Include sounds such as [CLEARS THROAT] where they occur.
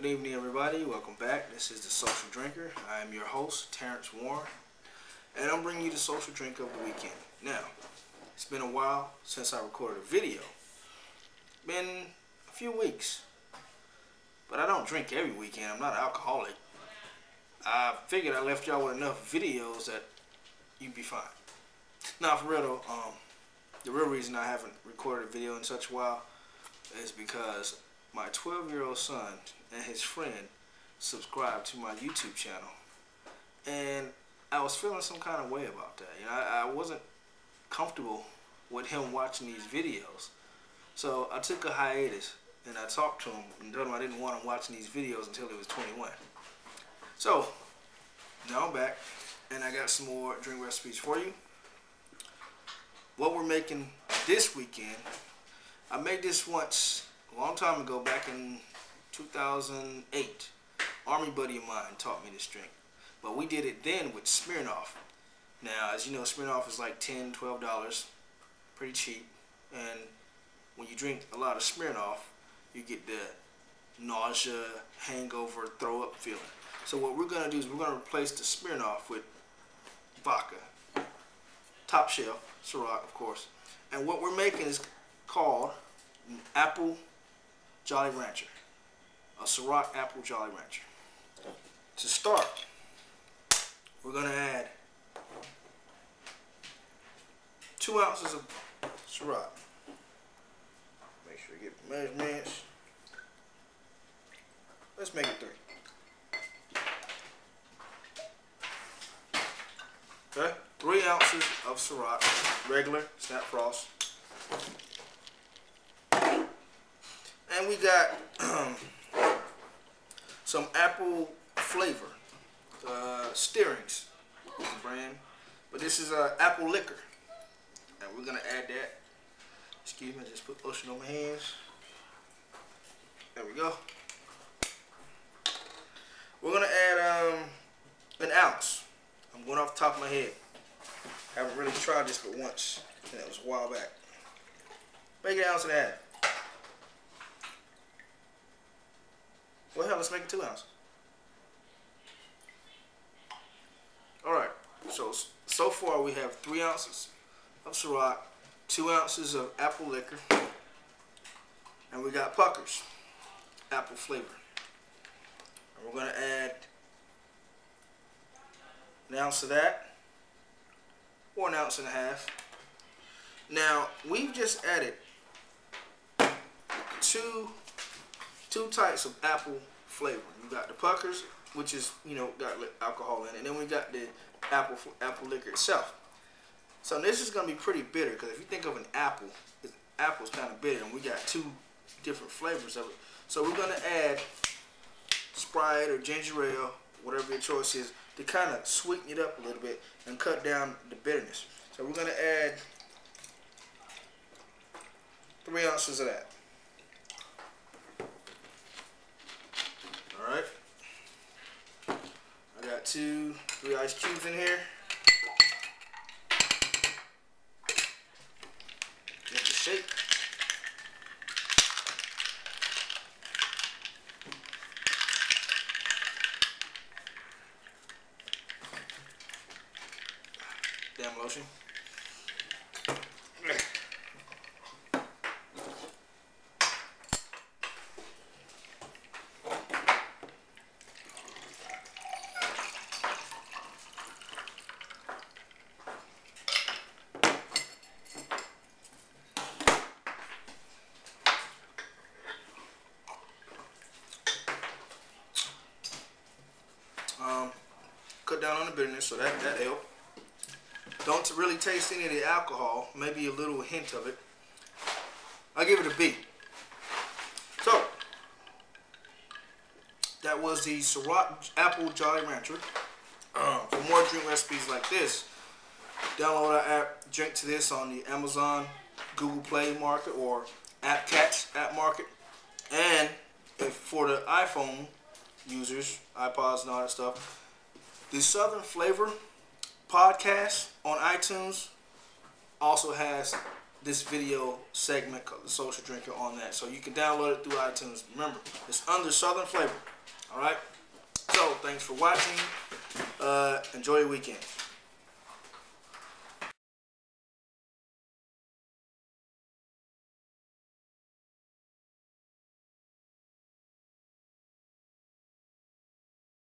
Good evening, everybody. Welcome back. This is the Social Drinker. I am your host, Terrence Warren, and I'm bringing you the Social Drink of the weekend. Now, it's been a while since I recorded a video. Been a few weeks, but I don't drink every weekend. I'm not an alcoholic. I figured I left y'all with enough videos that you'd be fine. Now, for real though, um, the real reason I haven't recorded a video in such a while is because my 12 year old son and his friend subscribed to my YouTube channel. And I was feeling some kind of way about that. You know, I, I wasn't comfortable with him watching these videos. So I took a hiatus and I talked to him and told him I didn't want him watching these videos until he was 21. So now I'm back and I got some more drink recipes for you. What we're making this weekend, I made this once a long time ago, back in 2008. Army buddy of mine taught me this drink. But we did it then with Smirnoff. Now, as you know, Smirnoff is like $10, $12, pretty cheap. And when you drink a lot of Smirnoff, you get the nausea, hangover, throw up feeling. So what we're going to do is we're going to replace the Smirnoff with vodka. Top shelf, Ciroc, of course. And what we're making is called Apple Jolly Rancher. A Ciroc Apple Jolly Rancher. To start, we're going to add two ounces of Ciroc. Make sure you get the measurements. Let's make it three. Okay, three ounces of Ciroc, regular snap frost. And we got [CLEARS THROAT] some apple flavor, uh, Steerings brand, but this is uh, apple liquor, and we're gonna add that. Excuse me, just put lotion on my hands. There we go. We're gonna add um, an ounce. I'm going off the top of my head. I Haven't really tried this but once, and it was a while back. Make an ounce and a half. Well, hell, let's make it two ounces. All right. So so far we have three ounces of Ciroc, two ounces of apple liquor, and we got Puckers, apple flavor. And we're gonna add an ounce of that, or an ounce and a half. Now we've just added two two types of apple flavor. You got the puckers, which is you know got alcohol in it, and then we got the apple apple liquor itself. So this is gonna be pretty bitter because if you think of an apple, apple's kind of bitter, and we got two different flavors of it. So we're gonna add Sprite or ginger ale, whatever your choice is, to kind of sweeten it up a little bit and cut down the bitterness. So we're gonna add three ounces of that. Alright. I got two, three ice cubes in here. Get the shake. Damn lotion. Um, cut down on the bitterness, so that, that helped. Don't really taste any of the alcohol, maybe a little hint of it. I'll give it a B. So, that was the Ciroc Apple Jolly Rancher. Um, for more drink recipes like this, download our app, drink to this on the Amazon, Google Play Market, or Appcatch app market. And if for the iPhone users, iPods and all that stuff, the Southern Flavor podcast on iTunes also has this video segment called the Social Drinker on that. So you can download it through iTunes. Remember, it's under Southern Flavor. All right. So thanks for watching. Uh, enjoy your weekend.